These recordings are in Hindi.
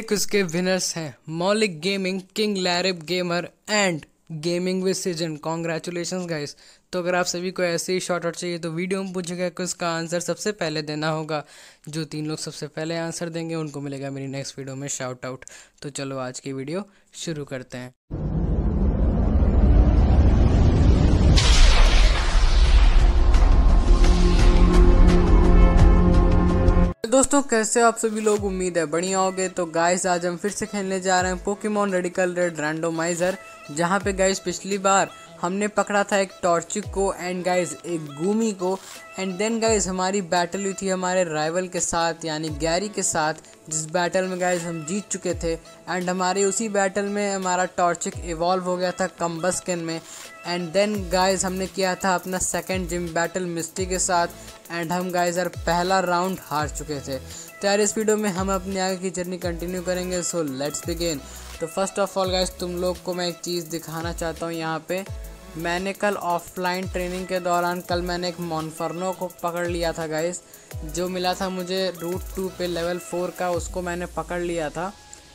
एक उसके विनर्स हैं। Maulik gaming king लैरिप gamer and gaming with season congratulation guys तो अगर आप सभी को ऐसे ही शॉर्ट आउट चाहिए तो वीडियो में पूछेगा कि उसका आंसर सबसे पहले देना होगा। जो तीन लोग सबसे पहले आंसर देंगे, उनको मिलेगा मेरी नेक्स्ट वीडियो में शॉर्ट आउट तो चलो आज की वीडियो शुरू करते हैं। दोस्तों, कैसे आप सभी लोग? उम्मीद है बढ़िया होगे। तो गाइस आज हम फिर से खेलने जा रहे हैं पोकेमोन रेडिकल रेड रैंडोमाइजर जहाँ पे गाइस पिछली बार हमने पकड़ा था एक टॉर्चिक को एंड गाइस एक गूमी को एंड देन गाइस हमारी बैटल हुई थी हमारे राइवल के साथ, यानी गैरी के साथ, जिस बैटल में गाइस हम जीत चुके थे एंड हमारे उसी बैटल में हमारा टॉर्चिक इवॉल्व हो गया था कम्बस्किन में एंड देन गाइस हमने किया था अपना सेकेंड जिम बैटल मिस्टी के साथ एंड हम गाइस यार पहला राउंड हार चुके थे। तो यार, इस वीडियो में हम अपनी आगे की जर्नी कंटिन्यू करेंगे सो लेट्स बिगेन तो फ़र्स्ट ऑफ़ ऑल गाइज़ तुम लोग को मैं एक चीज़ दिखाना चाहता हूँ यहाँ पे। मैंने कल ऑफलाइन ट्रेनिंग के दौरान कल मैंने एक मॉनफर्नो को पकड़ लिया था गाइस जो मिला था मुझे रूट टू पे लेवल फोर का, उसको मैंने पकड़ लिया था।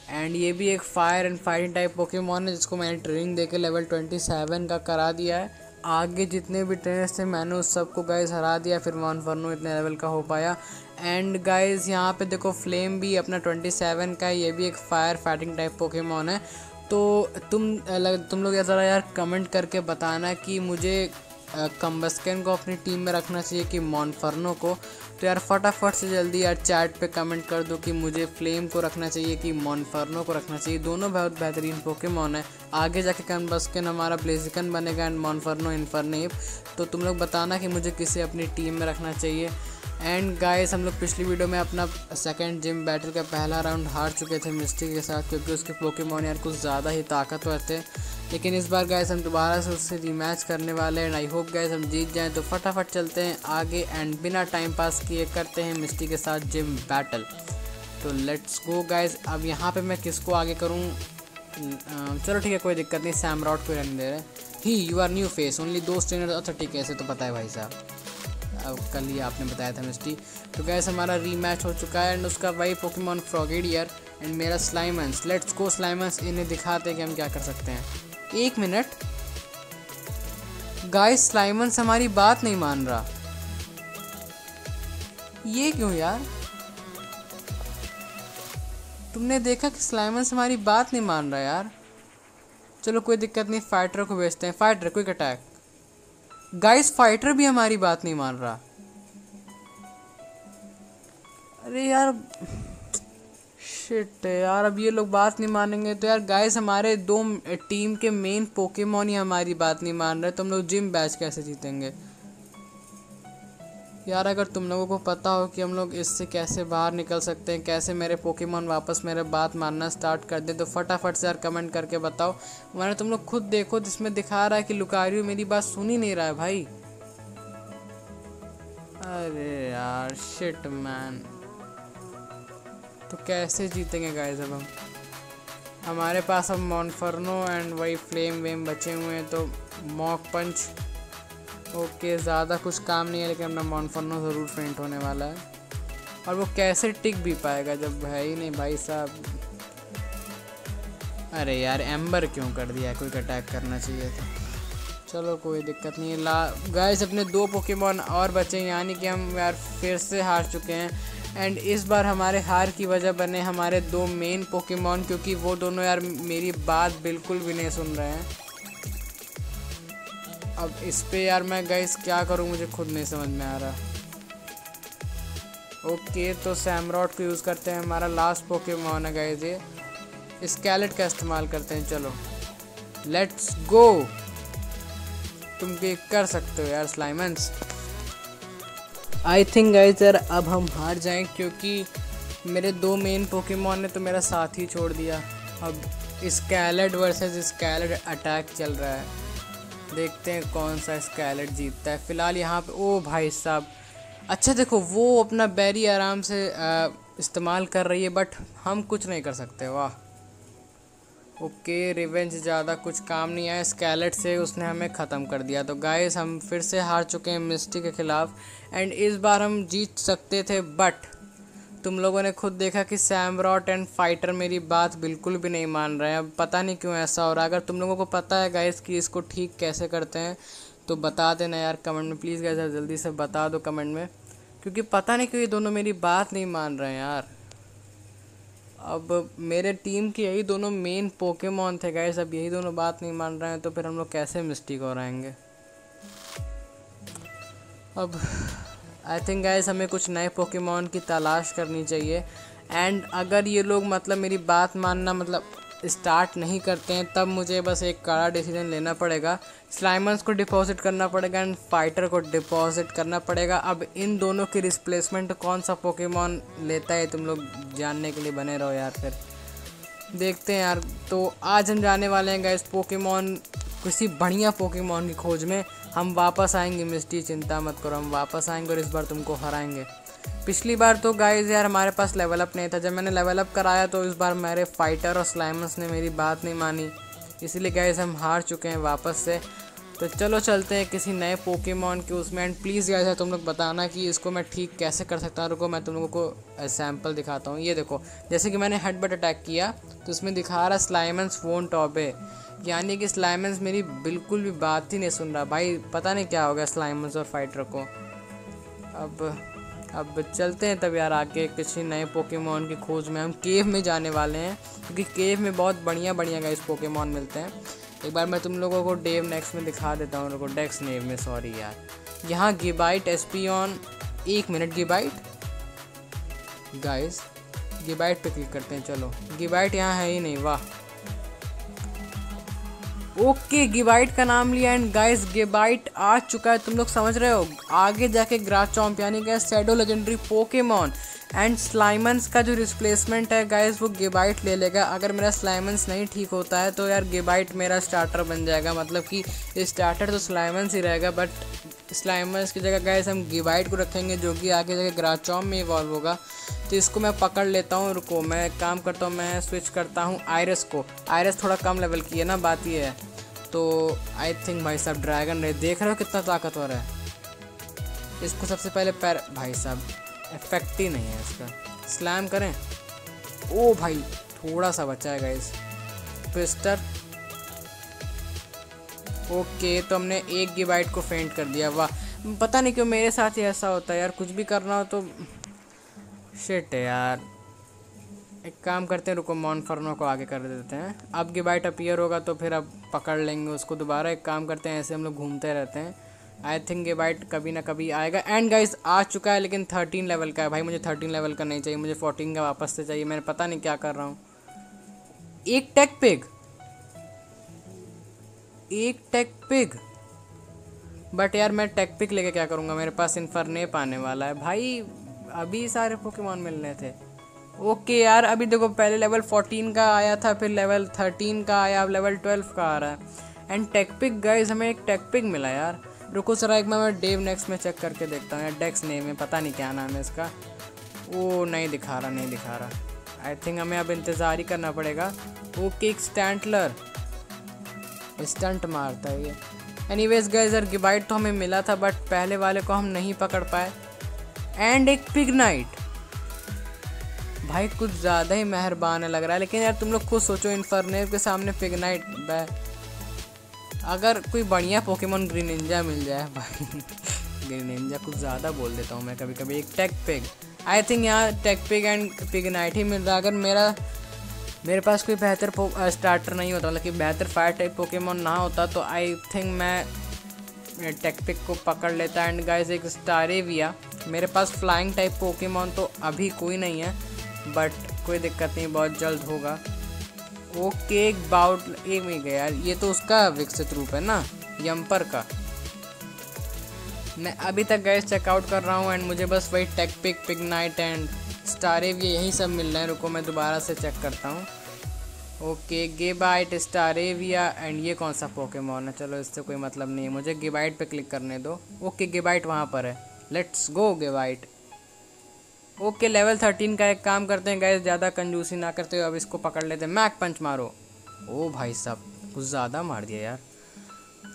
एंड ये भी एक fire and fighting type Pokemon है, जिसको मैंने ट्रेनिंग दे के लेवल ट्वेंटी सेवन का करा दिया है। आगे जितने भी ट्रेनर्स थे, मैंने उस सबको गाइस हरा दिया, फिर मॉनफर्नो इतने लेवल का हो पाया। एंड गाइस यहाँ पे देखो फ्लेम भी अपना ट्वेंटी सेवन का ये भी एक फायर फाइटिंग टाइप पोकेमॉन है। तो तुम लग, तुम लोग ज़रा यार कमेंट करके बताना कि मुझे कम्बस्कन को अपनी टीम में रखना चाहिए कि मॉनफर्नो को। तो यार फटाफट से जल्दी यार चैट पे कमेंट कर दो कि मुझे फ्लेम को रखना चाहिए कि मॉनफर्नो को रखना चाहिए। दोनों बहुत बेहतरीन पोकेमॉन है। आगे जाके कम्बस्कन हमारा ब्लेजिकन बनेगा एंड मॉनफर्नो इन्फरनेप तो तुम लोग बताना कि मुझे किसे अपनी टीम में रखना चाहिए। एंड गाइस हम लोग पिछली वीडियो में अपना सेकंड जिम बैटल का पहला राउंड हार चुके थे मिस्टी के साथ, क्योंकि उसके पोकेमोन यार कुछ ज़्यादा ही ताकतवर थे। लेकिन इस बार गाइस हम दोबारा से उससे रीमैच करने वाले हैं आई होप गाइस हम जीत जाएँ। तो फटाफट चलते हैं आगे एंड बिना टाइम पास किए करते हैं मिस्टी के साथ जिम बैटल तो लेट्स गो गाइस अब यहाँ पे मैं किसको आगे करूँ? चलो ठीक है, कोई दिक्कत नहीं सैम रॉड को रहने दे रहे ही। You are new face only दो ट्रेनर अच्छा ठीक है ऐसे तो पता है भाई साहब। कल ही आपने बताया था मिस्टी। तो गैस हमारा रीमैच हो चुका है एंड उसका वही पोकेमॉन फ्रॉगेडियर एंड मेरा स्लाइमंस लेट्स गो स्लाइमंस इन्हें दिखाते हैं कि हम क्या कर सकते हैं। एक मिनट गाइस स्लाइमंस हमारी बात नहीं मान रहा। ये क्यों यार? तुमने देखा कि स्लाइमंस हमारी बात नहीं मान रहा यार? चलो कोई दिक्कत नहीं फाइटर को भेजते हैं। Fighter quick attack guys fighter भी हमारी बात नहीं मान रहा। अरे यार शिट यार, अब ये लोग बात नहीं मानेंगे तो यार गाइस हमारे दो टीम के मेन पोकेमोन ही हमारी बात नहीं मान रहे तो हम लोग जिम बैच कैसे जीतेंगे? यार, अगर तुम लोगों को पता हो कि हम लोग इससे कैसे बाहर निकल सकते हैं, कैसे मेरे पोकेमोन वापस मेरे बात मानना स्टार्ट कर दे तो फटाफट से यार कमेंट करके बताओ। मैंने तुम लोग खुद देखो, जिसमें दिखा रहा है कि लुकारियो मेरी बात सुन ही नहीं रहा है भाई। अरे यार शिट मैन तो कैसे जीतेंगे गाइस अब हम? हमारे पास अब मॉनफर्नो एंड वही फ्लेम वेम बचे हुए हैं तो मॉक पंच ओके, ज़्यादा कुछ काम नहीं है, लेकिन अपना मॉनफर्नो ज़रूर फेंट होने वाला है। और वो कैसे टिक भी पाएगा जब है ही नहीं, भाई साहब? अरे यार एम्बर क्यों कर दिया? है कोई अटैक करना चाहिए था। चलो, कोई दिक्कत नहीं है। ला गाइस अपने दो पोकेमोन और बचे यानी कि हम यार फिर से हार चुके हैं। एंड इस बार हमारे हार की वजह बने हमारे दो मेन पोकेमोन क्योंकि वो दोनों यार मेरी बात बिल्कुल भी नहीं सुन रहे हैं। अब इस पे यार मैं गैस क्या करूँ, मुझे खुद नहीं समझ में आ रहा। ओके तो सैमरॉड को यूज़ करते हैं, हमारा लास्ट पोकेमोन है गैस ये। स्केलेट का इस्तेमाल करते हैं, चलो। लेट्स गो तुम भी कर सकते हो यार स्लाइमंस आई थिंक गाइज़ यार, अब हम हार जाएँ, क्योंकि मेरे दो मेन पोकेमोन ने तो मेरा साथ ही छोड़ दिया। अब स्कैलेट वर्सेस स्कैलेट अटैक चल रहा है। देखते हैं कौन सा स्कैलेट जीतता है। फ़िलहाल यहाँ पे, ओ भाई साहब अच्छा देखो, वो अपना बैरी आराम से इस्तेमाल कर रही है बट हम कुछ नहीं कर सकते, वाह। ओके रिवेंज ज़्यादा कुछ काम नहीं आया स्कैलेट से उसने हमें ख़त्म कर दिया। तो गाइस हम फिर से हार चुके हैं मिस्टी के ख़िलाफ़ एंड इस बार हम जीत सकते थे बट तुम लोगों ने खुद देखा कि सैमरॉट एंड फाइटर मेरी बात बिल्कुल भी नहीं मान रहे हैं। अब पता नहीं क्यों ऐसा हो रहा है। अगर तुम लोगों को पता है गाइस कि इसको ठीक कैसे करते हैं तो बता देना यार कमेंट में। प्लीज़ गाइस जल्दी से बता दो कमेंट में। क्योंकि पता नहीं क्यों ये दोनों मेरी बात नहीं मान रहे हैं यार। अब मेरे टीम के यही दोनों मेन पोकेमॉन थे गाइस अब यही दोनों बात नहीं मान रहे हैं तो फिर हम लोग कैसे मिस्टेक हो रहेंगे अब आई थिंक गाइस हमें कुछ नए पोकेमॉन की तलाश करनी चाहिए। एंड अगर ये लोग मतलब मेरी बात मानना मतलब स्टार्ट नहीं करते हैं, तब मुझे बस एक कड़ा डिसीज़न लेना पड़ेगा। स्लाइमर्स को डिपॉजिट करना पड़ेगा एंड फाइटर को डिपॉजिट करना पड़ेगा। अब इन दोनों की रिप्लेसमेंट कौन सा पोकेमॉन लेता है, तुम लोग जानने के लिए बने रहो यार फिर। देखते हैं यार। तो आज हम जाने वाले हैं गैस पोकेमॉन किसी बढ़िया पोकेमॉन की खोज में हम वापस आएँगे, मिस्टी चिंता मत करो, हम वापस आएँगे और इस बार तुमको हराएँगे। पिछली बार तो गाइज़ यार हमारे पास लेवल अप नहीं था। जब मैंने लेवल अप कराया तो इस बार मेरे फाइटर और स्लाइमस ने मेरी बात नहीं मानी। इसीलिए गाइज़ हम हार चुके हैं वापस से। तो चलो चलते हैं किसी नए पोकेमॉन के उसमें। एंड प्लीज़ गाइज़ है तुम लोग बताना कि इसको मैं ठीक कैसे कर सकता हूँ। रुको, मैं तुम लोगों को सैंपल दिखाता हूँ। ये देखो, जैसे कि मैंने हेडबट अटैक किया तो उसमें दिखा रहा स्लाइमस फ़ोन टॉपे यानी कि स्लाइमस मेरी बिल्कुल भी बात ही नहीं सुन रहा। भाई, पता नहीं क्या हो गया स्लाइमस और फाइटर को। अब अब चलते हैं तब यार आके किसी नए पोकेमोन की खोज में। हम केव में जाने वाले हैं, क्योंकि केव में बहुत बढ़िया बढ़िया गाइस पोकेमोन मिलते हैं। एक बार मैं तुम लोगों को डेव नेक्स्ट में दिखा देता हूँ उनको डेक्स नेव में, सॉरी यार। यहाँ गिबाइट एसपीऑन एक मिनट गिबाइट। गाइस गिबाइट पे क्लिक करते हैं, चलो। गिबाइट यहाँ है ही नहीं, वाह। ओके गिबाइट का नाम लिया एंड गाइस गिबाइट आ चुका है, तुम लोग समझ रहे हो? आगे जाके ग्रास चौंप यानी कि सैडो लेजेंडरी पोकेमॉन एंड स्लाइमंस का जो रिस्प्लेसमेंट है गाइस वो गिबाइट ले लेगा। अगर मेरा स्लाइमंस नहीं ठीक होता है तो यार गिबाइट मेरा स्टार्टर बन जाएगा। मतलब कि स्टार्टर तो स्लाइमंस ही रहेगा बट स्लाइमंस की जगह गैस हम गिवाइट को रखेंगे, जो कि आगे जाके ग्राचॉम में इवॉल्व होगा। तो इसको मैं पकड़ लेता हूँ, रुको, मैं काम करता हूँ, मैं स्विच करता हूँ आयरस को। आयरस थोड़ा कम लेवल की है ना, बात ये है। तो आई थिंक भाई साहब ड्रैगन रे देख रहे हो कितना ताकतवर है? इसको सबसे पहले पैर, भाई साहब इफ़ेक्ट ही नहीं है इसका। स्लैम करें। ओ भाई, थोड़ा सा बचा है गाइस ट्विस्टर ओके तो हमने एक गिबाइट को फेंट कर दिया, वाह। पता नहीं क्यों मेरे साथ ही ऐसा होता है यार, कुछ भी करना हो तो शिट है यार। एक काम करते हैं, रुको मॉन फर्नो को आगे कर देते हैं। अब गिबाइट अपियर होगा तो फिर अब पकड़ लेंगे उसको दोबारा। एक काम करते हैं, ऐसे हम लोग घूमते रहते हैं। आई थिंक ये बाइट कभी ना कभी आएगा। एंड गाइस आ चुका है, लेकिन थर्टीन लेवल का है। भाई, मुझे थर्टीन लेवल का नहीं चाहिए, मुझे फोर्टीन का वापस से चाहिए। मैंने पता नहीं क्या कर रहा हूँ। एक टेक पिग एक टेक पिग बट यार मैं टेक पिक लेके क्या करूँगा? मेरे पास इन्फरनेप आने वाला है। भाई, अभी सारे पोकेमॉन मिलने थे। ओके यार, अभी देखो पहले लेवल 14 का आया था, फिर लेवल 13 का आया, अब लेवल 12 का आ रहा है। एंड टेकपिक गाइज़ हमें एक टेकपिक मिला यार। रुको सर एक मैं डेव नेक्स में चेक करके देखता हूँ यार डेक्स नेम है, पता नहीं क्या नाम है इसका। वो नहीं दिखा रहा, नहीं दिखा रहा। आई थिंक हमें अब इंतज़ार ही करना पड़ेगा। ओके एक स्टैंटलर स्टंट मारता है ये। एनी वेज गैजर गिबाइट तो हमें मिला था बट पहले वाले को हम नहीं पकड़ पाए। एंड एक पिग नाइट भाई, कुछ ज़्यादा ही मेहरबान है लग रहा है, लेकिन यार तुम लोग खुद सोचो इन्फरनेव के सामने पिगनाइट अगर कोई बढ़िया पोकेमोन ग्रीन इंजा मिल जाए, भाई ग्रीन इंजा कुछ ज़्यादा बोल देता हूँ मैं कभी कभी एक टेक पिग आई थिंक यहाँ टेक पिग एंड पिगनाइट ही मिल रहा है। अगर मेरा मेरे पास कोई बेहतर स्टार्टर नहीं होता मतलब कि बेहतर फायर टाइप पोकेमोन ना होता तो आई थिंक मैं टेकपिक को पकड़ लेता। एंड गाइस एक स्टारेविया मेरे पास फ्लाइंग टाइप पोकेमोन तो अभी कोई नहीं है बट कोई दिक्कत नहीं, बहुत जल्द होगा। वो केक बाउट एक में गया यार, ये तो उसका विकसित रूप है ना यम्पर का। मैं अभी तक गैस चेकआउट कर रहा हूँ एंड मुझे बस वही Tepig Pignite and Staravia ये यही सब मिल रहे हैं। रुको, मैं दोबारा से चेक करता हूँ। ओके गेबाइट स्टारेविया एंड ये कौन सा पोकेमोन है? चलो, इससे कोई मतलब नहीं है। मुझे गेबाइट पे क्लिक करने दो। ओके गेबाइट वहाँ पर है। Let's go Gabite okay level thirteen का एक काम करते हैं गैस ज़्यादा कंजूसी ना करते हो अब इसको पकड़ लेते हैं। मैक पंच मारो। ओ भाई साहब, कुछ ज़्यादा मार दिया यार।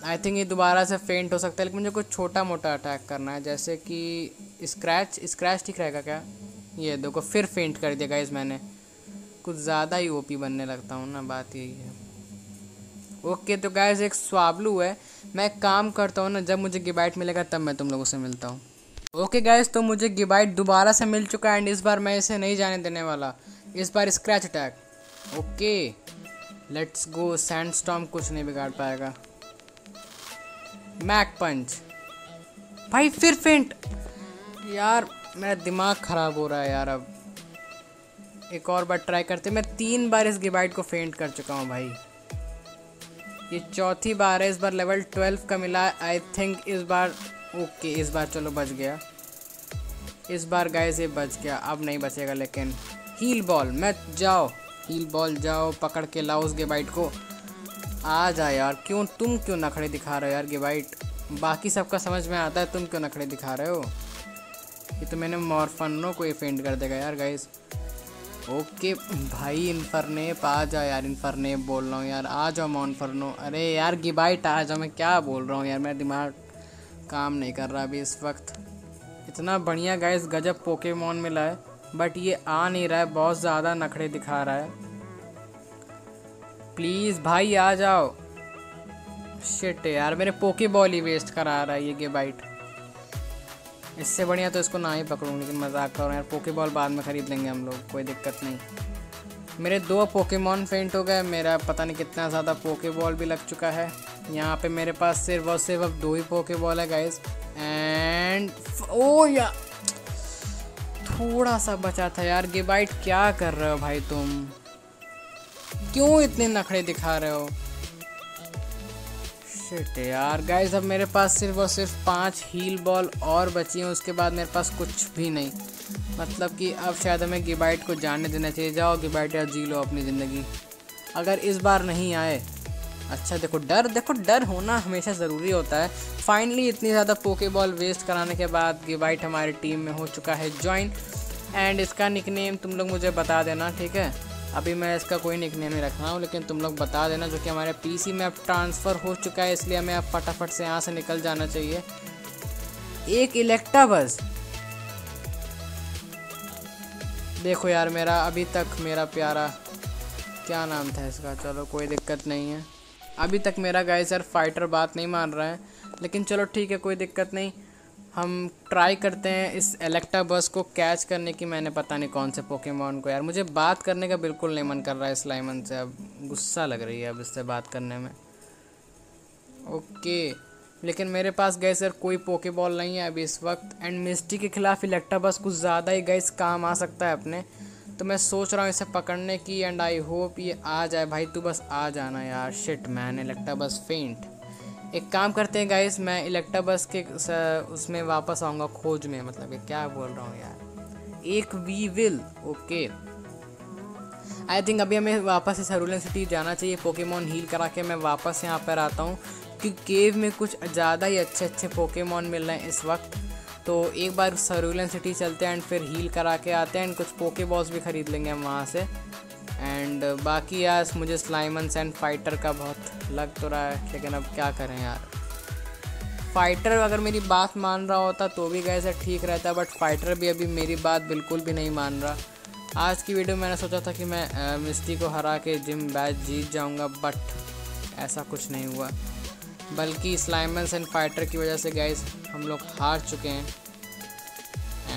आई थिंक ये दोबारा से फेंट हो सकता है, लेकिन मुझे कुछ छोटा मोटा अटैक करना है। जैसे कि स्क्रैच स्क्रैच ठीक रहेगा क्या? ये देखो, फिर फेंट कर दिया गाइज़ मैंने। कुछ ज़्यादा ही ओपी बनने लगता हूँ ना, बात यही है। ओके तो गाइस एक स्वाबलू है। मैं काम करता हूँ ना, जब मुझे गिबाइट मिलेगा तब मैं तुम लोगों से मिलता हूँ। ओके गाइस तो मुझे गिबाइट दोबारा से मिल चुका है एंड इस बार मैं इसे नहीं जाने देने वाला। इस बार scratch attack okay let's go sandstorm कुछ नहीं बिगाड़ पाएगा। मैक पंच भाई, फिर फेंट यार मेरा दिमाग ख़राब हो रहा है यार अब। एक और बार ट्राई करते मैं तीन बार इस गिबाइट को फेंट कर चुका हूँ भाई। ये चौथी बार है, इस बार लेवल ट्वेल्व का मिला आई थिंक इस बार ओके इस बार चलो बच गया। इस बार गाइस ये बच गया। अब नहीं बचेगा, लेकिन हील बॉल मैं जाओ। हील बॉल जाओ, पकड़ के लाओ उस गेबाइट को। आ जा यार, क्यों, तुम क्यों नखड़े दिखा रहे हो यार गिबाइट बाकी सबका समझ में आता है, तुम क्यों नखड़े दिखा रहे हो? ये तो मैंने मॉर्फनो को ये फेंट कर देगा यार गाइस ओके, भाई इन्फरने आ जाओ यार इन्फरने, बोल रहा हूँ यार, आ जाओ मॉनफरनो अरे यार गिबाइट आ जाओ, मैं क्या बोल रहा हूँ यार, मेरा दिमाग काम नहीं कर रहा अभी इस वक्त। इतना बढ़िया गाइस गजब पोकेमोन मिला है बट ये आ नहीं रहा है, बहुत ज़्यादा नखड़े दिखा रहा है। प्लीज़ भाई, आ जाओ। शिट यार, मेरे पोके बॉल ही वेस्ट करा रहा है ये गेबाइट इससे बढ़िया तो इसको ना ही पकड़ूँ लेकिन मज़ाक करो। यार पोके बॉल बाद में ख़रीद लेंगे हम लोग, कोई दिक्कत नहीं। मेरे दो पोकेमॉन फेंट हो गए, मेरा पता नहीं कितना ज़्यादा पोके बॉल भी लग चुका है। यहाँ पे मेरे पास सिर्फ़ और सिर्फ़ अब दो ही पोके बॉल है गाइज़ एंड ओ या, थोड़ा सा बचा था यार। गिबाइट क्या कर रहे हो भाई तुम? क्यों इतने नखड़े दिखा रहे हो? शिट यार। गाइस अब मेरे पास सिर्फ़ और सिर्फ़ पाँच हील बॉल और बची हैं। उसके बाद मेरे पास कुछ भी नहीं। मतलब कि अब शायद हमें गिबाइट को जाने देना चाहिए। जाओ गिबाइट या जी लो अपनी ज़िंदगी। अगर इस बार नहीं आए अच्छा देखो डर देखो डर होना हमेशा ज़रूरी होता है। फाइनली इतनी ज़्यादा पोके बॉल वेस्ट कराने के बाद गिबाइट हमारी टीम में हो चुका है। ज्वाइन एंड इसका निकनेम तुम लोग मुझे बता देना, ठीक है? अभी मैं इसका कोई निकनेम नहीं रख रहा हूँ, लेकिन तुम लोग बता देना जो कि हमारे पीसी में अब ट्रांसफ़र हो चुका है, इसलिए हमें अब फटाफट से यहाँ से निकल जाना चाहिए। एक इलेक्टा बस। देखो यार, मेरा अभी तक मेरा प्यारा, क्या नाम था इसका? चलो कोई दिक्कत नहीं है। अभी तक मेरा गाय सर फाइटर बात नहीं मान रहा है, लेकिन चलो ठीक है, कोई दिक्कत नहीं। हम ट्राई करते हैं इस एलेक्टा बस को कैच करने की, मैंने पता नहीं कौन से पोकेमोन को यार। मुझे बात करने का बिल्कुल नहीं मन कर रहा है इस लाइमन से। अब गुस्सा लग रही है अब इससे बात करने में। ओके लेकिन मेरे पास गए सर कोई पोके बॉल नहीं है अभी इस वक्त। एंड मिस्टी के खिलाफ इलेक्टा बस कुछ ज़्यादा ही गैस काम आ सकता है अपने। तो मैं सोच रहा हूँ इसे पकड़ने की एंड आई होप ये आ जाए। भाई तू बस आ जाना यार। शिट मैन इलेक्टा बस फेंट एक काम करते हैं गाइस मैं इलेक्ट्रा बस के उसमें वापस आऊँगा खोज में मतलब ये क्या बोल रहा हूँ यार। एक we will okay I think अभी हमें वापस इस हरूलन सिटी जाना चाहिए पोकेमोन हील करा के मैं वापस यहाँ पर आता हूँ क्योंकि केव में कुछ ज़्यादा ही अच्छे अच्छे पोकेमोन मिल रहे हैं इस वक्त। तो एक बार सरूलन सिटी चलते हैं एंड फिर हील करा के आते हैं एंड कुछ पोके भी ख़रीद लेंगे हम वहाँ से। एंड बाकी यार, मुझे स्लाइमंस एंड फाइटर का बहुत लग तो रहा है, लेकिन अब क्या करें यार। फाइटर अगर मेरी बात मान रहा होता तो भी कैसे ठीक रहता बट फाइटर भी अभी मेरी बात बिल्कुल भी नहीं मान रहा। आज की वीडियो में मैंने सोचा था कि मैं मिस्टी को हरा के जिम बैच जीत जाऊँगा बट ऐसा कुछ नहीं हुआ। बल्कि स्लाइमंस एंड फाइटर की वजह से गैस हम लोग हार चुके हैं।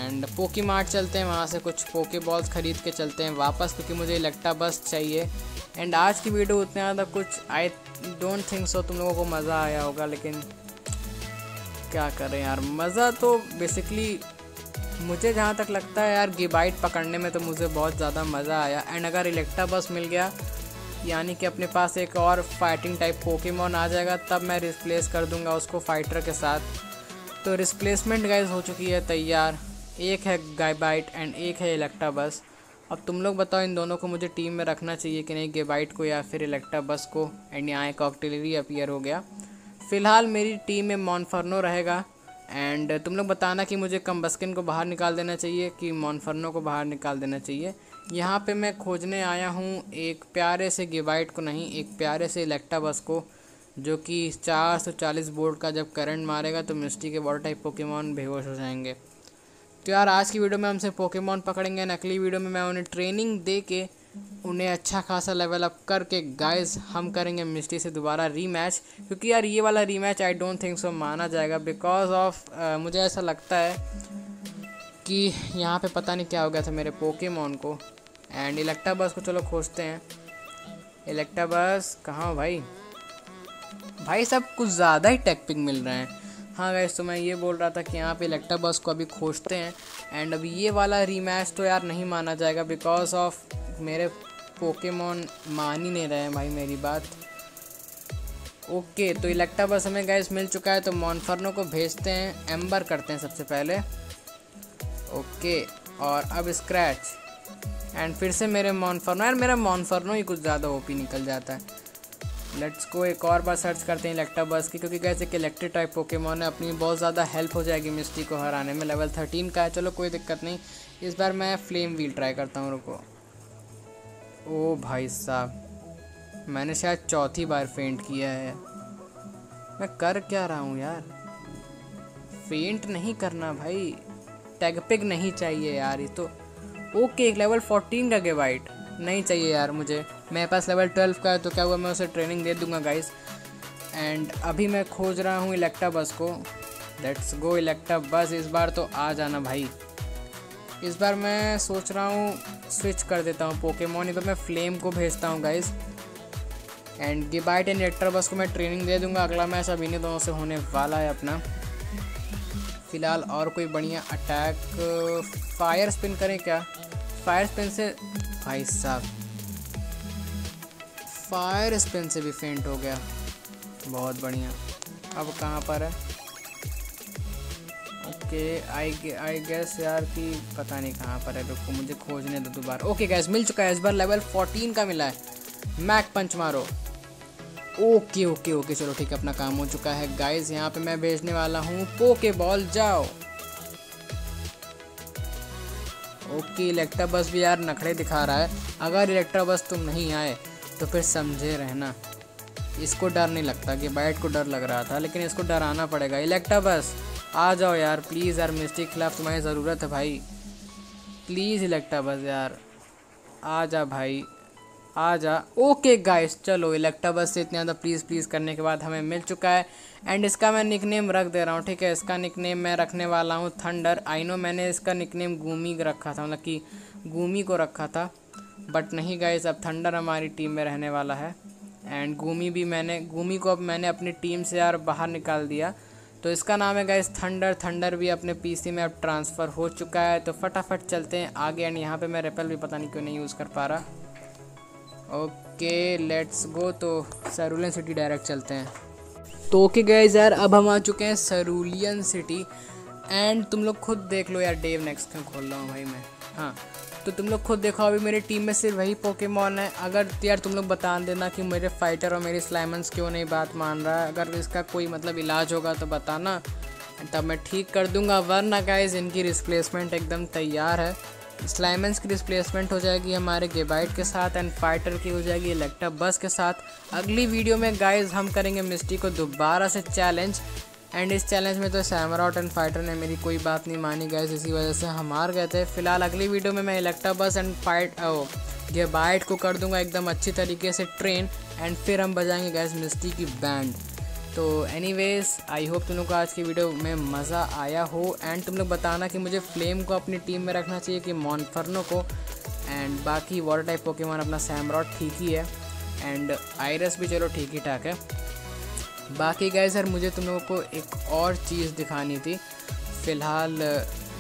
एंड पोकी मार्ट चलते हैं, वहाँ से कुछ पोके बॉल्स ख़रीद के चलते हैं वापस, क्योंकि मुझे इलेक्ट्रा बस चाहिए। एंड आज की वीडियो उतने ज़्यादा कुछ आई डोंट थिंक सो तुम लोगों को मज़ा आया होगा, लेकिन क्या करें यार, मज़ा तो बेसिकली मुझे जहाँ तक लगता है यार गिबाइट पकड़ने में तो मुझे बहुत ज़्यादा मज़ा आया। एंड अगर इलेक्ट्रा बस मिल गया, यानी कि अपने पास एक और फाइटिंग टाइप पोकेमोन आ जाएगा, तब मैं रिप्लेस कर दूँगा उसको फाइटर के साथ। तो रिप्लेसमेंट गाइज़ हो चुकी है, तैयार। एक है गाइबाइट एंड एक है इलेक्ट्रा बस अब तुम लोग बताओ इन दोनों को मुझे टीम में रखना चाहिए कि नहीं गेबाइट को या फिर इलेक्ट्रा बस को? एंड यहाँ एक ऑक्टिलरी अपियर हो गया। फ़िलहाल मेरी टीम में मॉनफर्नो रहेगा। एंड तुम लोग बताना कि मुझे कम्बस्किन को बाहर निकाल देना चाहिए कि मॉनफर्नो को बाहर निकाल देना चाहिए। यहाँ पे मैं खोजने आया हूँ एक प्यारे से गेबाइट को नहीं, एक प्यारे से इलेक्ट्रा बस को, जो कि चार सौ चालीस बोल्ट का जब करंट मारेगा तो मिस्टी के वाटर टाइप पोकेमॉन बेहोश हो जाएँगे। तो यार, आज की वीडियो में हमसे पोकेमॉन पकड़ेंगे नकली वीडियो में मैं उन्हें ट्रेनिंग दे के उन्हें अच्छा खासा लेवल अप करके गाइस हम करेंगे मिस्टी से दोबारा रीमैच क्योंकि यार, ये वाला rematch I don't think so माना जाएगा बिकॉज़ ऑफ़ मुझे ऐसा लगता है कि यहाँ पे पता नहीं क्या हो गया था मेरे पोकेमॉन को। एंड इलेक्ट्रा बस को चलो खोजते हैं। इलेक्ट्रा बस कहाँ हो भाई? भाई, सब कुछ ज़्यादा ही टेक मिल रहे हैं। हाँ गैस तो मैं ये बोल रहा था कि यहाँ पे इलेक्ट्रा बस को अभी खोजते हैं एंड अभी ये वाला रीमैच तो यार नहीं माना जाएगा बिकॉज़ ऑफ़ मेरे पोकेमोन मान ही नहीं रहे हैं भाई, मेरी बात। ओके तो इलेक्ट्रा बस हमें गैस मिल चुका है तो मॉनफर्नो को भेजते हैं एम्बर करते हैं सबसे पहले। ओके और अब स्क्रैच एंड फिर से मेरे मॉनफर्नो यार मेरा मॉनफर्नो ही कुछ ज़्यादा ओपी निकल जाता है। लेट्स को एक और बार सर्च करते हैं इलेक्ट्रा बस की, क्योंकि कैसे कि इलेक्ट्रिक टाइप पोकेमोन है, अपनी बहुत ज़्यादा हेल्प हो जाएगी मिस्टी को हराने में। लेवल थर्टीन का है, चलो कोई दिक्कत नहीं। इस बार मैं फ्लेम व्हील ट्राई करता हूँ, रुको। ओ भाई साहब, मैंने शायद चौथी बार फेंट किया है। मैं कर क्या रहा हूँ यार? फेंट नहीं करना भाई। टैगपिक नहीं चाहिए यार, ये तो। ओके लेवल फोर्टीन का गेवाइट नहीं चाहिए यार मुझे। मेरे पास लेवल ट्वेल्व का है तो क्या हुआ मैं उसे ट्रेनिंग दे दूँगा गाइस एंड अभी मैं खोज रहा हूँ इलेक्ट्रा बस को। लेट्स गो इलेक्ट्रा बस इस बार तो आ जाना भाई। इस बार मैं सोच रहा हूँ स्विच कर देता हूँ पोकेमोन इस बार मैं फ्लेम को भेजता हूँ guys and Gabite and Electabuzz को मैं ट्रेनिंग दे दूँगा। अगला मैच अभी नहीं दोनों से होने वाला है अपना। फ़िलहाल और कोई बढ़िया अटैक फायर स्पिन करें क्या? फायर स्पिन से भाई साहब। फायर स्पिन से भी फेंट हो गया। बहुत बढ़िया। अब कहाँ पर है? ओके आई आई गैस यार कि पता नहीं कहाँ पर है। रुको, मुझे खोजने दो दोबारा। ओके गैस मिल चुका है इस बार लेवल फोर्टीन का मिला है। मैक पंच मारो। ओके ओके ओके चलो ठीक है, अपना काम हो चुका है। गाइस यहाँ पे मैं भेजने वाला हूँ। पोके बॉल जाओ। ओके, इलेक्ट्रा बस भी यार नखड़े दिखा रहा है। अगर इलेक्ट्रा बस तुम नहीं आए तो फिर समझे रहना। इसको डर नहीं लगता कि बैट को डर लग रहा था, लेकिन इसको डराना पड़ेगा। इलेक्ट्रा बस, आ जाओ यार प्लीज़ यार मिस्टेक खिलाफ तुम्हारी ज़रूरत है भाई। प्लीज़ इलेक्ट्रा बस यार, आ जा भाई। आ जा ओके गाइस चलो इलेक्टा बस से इतना ज़्यादा प्लीज़ प्लीज़ करने के बाद हमें मिल चुका है। एंड इसका मैं निकनेम रख दे रहा हूँ, ठीक है? इसका निकनेम मैं रखने वाला हूँ थंडर आई नो मैंने इसका निकनेम गूमी रखा था मतलब कि गूमी को रखा था। बट नहीं गाइस अब थंडर हमारी टीम में रहने वाला है। एंड गूमी भी मैंने गूमी को अब मैंने अपनी टीम से यार बाहर निकाल दिया। तो इसका नाम है गाइस थंडर थंडर भी अपने पीसी में अब ट्रांसफ़र हो चुका है। तो फटाफट चलते हैं आगे। एंड यहाँ पे मैं रेपल भी पता नहीं क्यों नहीं यूज़ कर पा रहा। ओके लेट्स गो तो सरूलियन सिटी डायरेक्ट चलते हैं। तो ओके गाइस यार, अब हम आ चुके हैं सरूलियन सिटी। एंड तुम लोग खुद देख लो यार डेव नेक्स्ट क्यों खोल रहा हूँ भाई मैं। हाँ तो तुम लोग खुद देखो, अभी मेरी टीम में सिर्फ़ वही पोकेमॉन है। अगर यार तुम लोग बता देना कि मेरे फाइटर और मेरे स्लाइमंस क्यों नहीं बात मान रहा है। अगर इसका कोई मतलब इलाज होगा तो बताना। तब मैं ठीक कर दूँगा, वरना गाइज़ इनकी रिप्लेसमेंट एकदम तैयार है। स्लाइमंस की रिप्लेसमेंट हो जाएगी हमारे गेबाइट के साथ एंड फाइटर की हो जाएगी इलेक्ट्रा बस के साथ। अगली वीडियो में गाइज़ हम करेंगे मिस्टी को दोबारा से चैलेंज एंड इस चैलेंज में तो सैमराउट एंड फाइटर ने मेरी कोई बात नहीं मानी गए इसी वजह से हम हार गए थे। फ़िलहाल अगली वीडियो में मैं इलेक्ट्रा बस एंड फाइट ये बाइट को कर दूँगा एकदम अच्छी तरीके से ट्रेन एंड फिर हम बजाएँगे गैस मिस्टी की बैंड तो एनी वेज आई होप तुम लोग को आज की वीडियो में मज़ा आया हो एंड तुम लोग बताना कि मुझे फ्लेम को अपनी टीम में रखना चाहिए कि मॉनफर्नो को एंड बाकी वाटर टाइप पोकेमॉन अपना सैमरॉट ठीक ही है एंड आयरस भी चलो ठीक ही ठाक है। बाकी गए सर मुझे तुम लोगों को एक और चीज़ दिखानी थी। फ़िलहाल,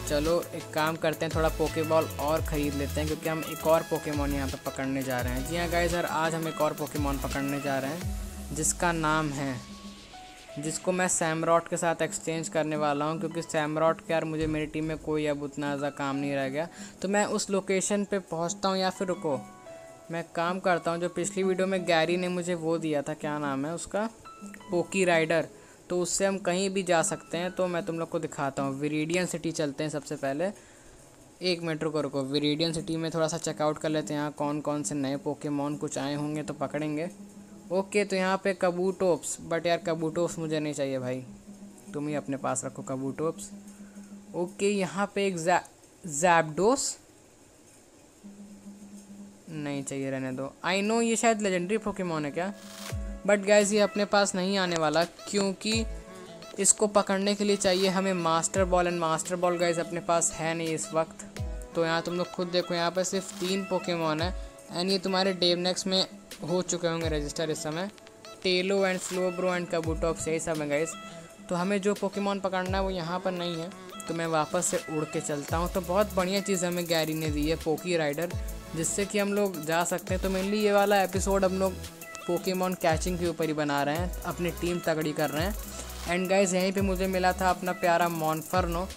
चलो एक काम करते हैं, थोड़ा पोकेबॉल और ख़रीद लेते हैं, क्योंकि हम एक और पोकेमॉन यहाँ पर पकड़ने जा रहे हैं। जी हाँ गाय सर आज हम एक और पोकेमॉन पकड़ने जा रहे हैं, जिसका नाम है जिसको मैं सैमरॉट के साथ एक्सचेंज करने वाला हूँ, क्योंकि सैमरॉट के यार मुझे मेरी टीम में कोई अब उतना ज़्यादा काम नहीं रह गया। तो मैं उस लोकेशन पे पहुँचता हूँ या फिर रुको। मैं काम करता हूँ, जो पिछली वीडियो में गैरी ने मुझे वो दिया था, क्या नाम है उसका? पोकी राइडर तो उससे हम कहीं भी जा सकते हैं तो मैं तुम लोग को दिखाता हूँ। विरीडियन सिटी चलते हैं सबसे पहले। एक मिनट रुको रुको। विरीडियन सिटी में थोड़ा सा चेकआउट कर लेते हैं। यहाँ कौन कौन से नए पोकेमॉन कुछ आए होंगे तो पकड़ेंगे। ओके तो यहाँ पे कबूटोप्स बट यार कबूटोप्स मुझे नहीं चाहिए भाई। तुम ही अपने पास रखो कबूटोप्स ओके, यहाँ पे एक जैपडोस नहीं चाहिए रहने दो। आई नो ये शायद लेजेंडरी पोकेमोन है क्या? बट गैस ये अपने पास नहीं आने वाला, क्योंकि इसको पकड़ने के लिए चाहिए हमें master ball and master ball guys अपने पास है नहीं इस वक्त। तो यहाँ तुम लोग खुद देखो, यहाँ पर सिर्फ़ तीन पोकेमोन है। एंड ये तुम्हारे डेवनेक्स में हो चुके होंगे रजिस्टर इस समय। Taillow and Slowbro and Kabutops यही सब है गाइज़ तो हमें जो पोकेमोन पकड़ना है वो यहाँ पर नहीं है। तो मैं वापस से उड़ के चलता हूँ। तो बहुत बढ़िया चीज़ हमें गैरी ने दी है पोकी राइडर जिससे कि हम लोग जा सकते हैं। तो मेनली ये वाला एपिसोड हम लोग पोकेमोन कैचिंग के ऊपर ही बना रहे हैं, अपनी टीम तगड़ी कर रहे हैं। एंड गाइज़ यहीं पे मुझे मिला था अपना प्यारा मॉनफरनो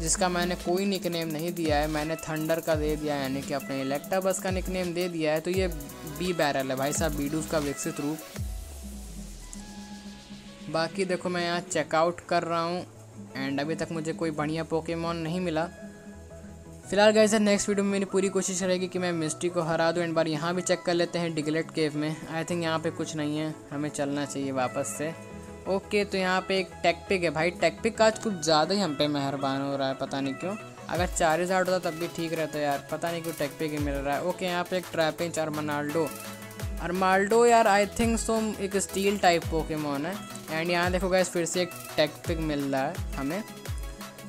जिसका मैंने कोई निकनेम नहीं दिया है, मैंने थंडर का दे दिया है, यानी कि अपने इलेक्ट्रा बस का निकनेम दे दिया है तो ये बी बैरल है भाई साहब बीडूफ का विकसित रूप। बाकी देखो मैं यहाँ चेकआउट कर रहा हूँ एंड अभी तक मुझे कोई बढ़िया पोकेमोन नहीं मिला। फ़िलहाल गाइस नेक्स्ट वीडियो में मेरी पूरी कोशिश रहेगी कि मैं मिस्ट्री को हरा दूँ एंड बार यहाँ भी चेक कर लेते हैं डिगलेट केव में। आई थिंक यहाँ पे कुछ नहीं है, हमें चलना चाहिए वापस से। ओके तो यहाँ पे एक टेकपिक है। भाई टेकपिक आज कुछ ज़्यादा ही हम पे मेहरबान हो रहा है, पता नहीं क्यों। अगर चार हज़ार होता तब भी ठीक रहता है यार, पता नहीं क्यों टेकपिक ही मिल रहा है। ओके, यहाँ पे एक ट्रैपिंग अरमाल्डो अरमाल्डो यार आई थिंक सो एक स्टील टाइप पोकेमोन है। एंड यहाँ देखो गैस फिर से एक टेकपिक मिल रहा है हमें।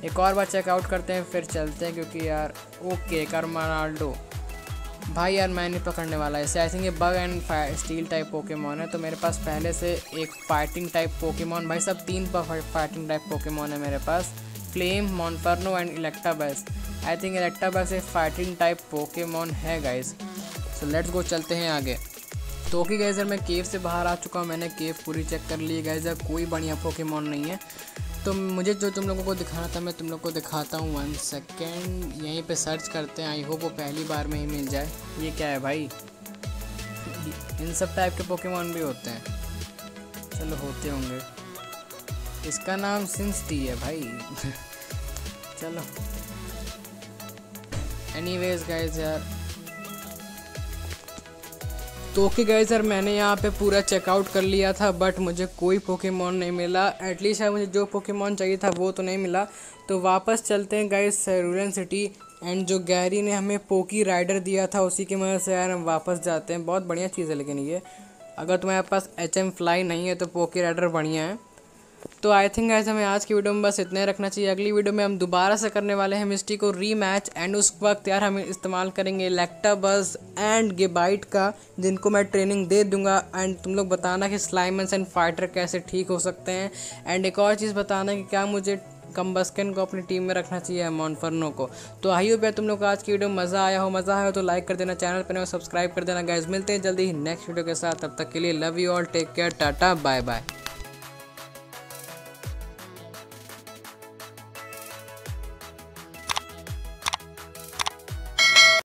एक और बार चेकआउट करते हैं, फिर चलते हैं, क्योंकि यार, ओके करमानाल्डो भाई यार, मैं नहीं पकड़ने वाला इसे। आई थिंक ये bug and steel type Pokemon है तो मेरे पास पहले से एक फाइटिंग टाइप पोकेमोन भाई सब तीन फाइटिंग टाइप पोकेमोन है मेरे पास। Flame Monferno and Electabuzz I think Electabuzz एक फाइटिंग टाइप पोकेमोन है गाइज़ सो लेट्स गो चलते हैं आगे। तो ओके गाइजर मैं केव से बाहर आ चुका हूँ, मैंने केव पूरी चेक कर ली गाइजर कोई बढ़िया पोकेमोन नहीं है। तो मुझे जो तुम लोगों को दिखाना था, मैं तुम लोग को दिखाता हूँ वन सेकेंड यहीं पे सर्च करते हैं। आई होप वो पहली बार में ही मिल जाए। ये क्या है भाई? इन सब टाइप के पोकेमोन भी होते हैं। चलो, होते होंगे। इसका नाम सिंस टी है भाई। चलो। एनीवेज गाइस यार तो ओके गए सर मैंने यहाँ पे पूरा चेकआउट कर लिया था बट मुझे कोई पोकेमॉन नहीं मिला। एटलीस्ट मुझे जो पोकेमॉन चाहिए था वो तो नहीं मिला। तो वापस चलते हैं गाइज़ रूरन सिटी एंड जो गैरी ने हमें पोकी राइडर दिया था, उसी की मदद से यार हम वापस जाते हैं। बहुत बढ़िया चीज़ है लेकिन ये। अगर तुम्हारे पास एच एम फ्लाई नहीं है तो पोकी राइडर बढ़िया है। तो आई थिंक ऐसे हमें आज की वीडियो में बस इतने रखना चाहिए। अगली वीडियो में हम दोबारा से करने वाले हैं मिस्टी को री मैच एंड उस वक्त यार हम इस्तेमाल करेंगे बस एंड गेबाइट का, जिनको मैं ट्रेनिंग दे दूँगा। एंड तुम लोग बताना कि स्लाइमस एंड फाइटर कैसे ठीक हो सकते हैं। एंड एक और चीज़ बताना कि क्या मुझे कम बस्कन को अपनी टीम में रखना चाहिए मॉनफर्नो को। तो आई होप तुम लोग को आज की वीडियो मज़ा आया हो। मज़ा आया हो तो लाइक कर देना चैनल पर सब्सक्राइब कर देना। गैस मिलते हैं जल्दी ही नेक्स्ट वीडियो के साथ। तब तक के लिए love you all take care ta-ta bye bye